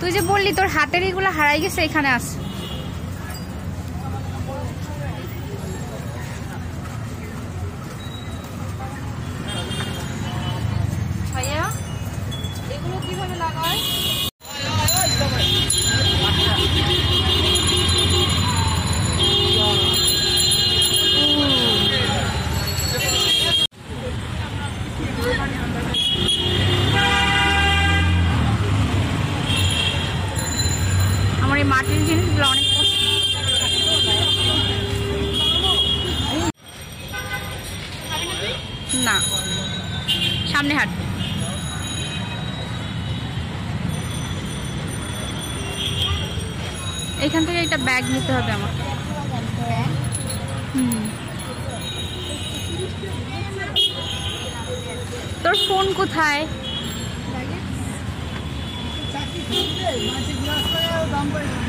তুই যে বললি তোর হাতের এগুলো হারাই গেছে এখানে আস। ভাইয়া এগুলো কীভাবে লাগায় মাটির জিনিসগুলো অনেক। না। সামনে হাট। এখান থেকে একটা ব্যাগ নিতে হবে আমার তোর ফোন কোথায়? 为什么？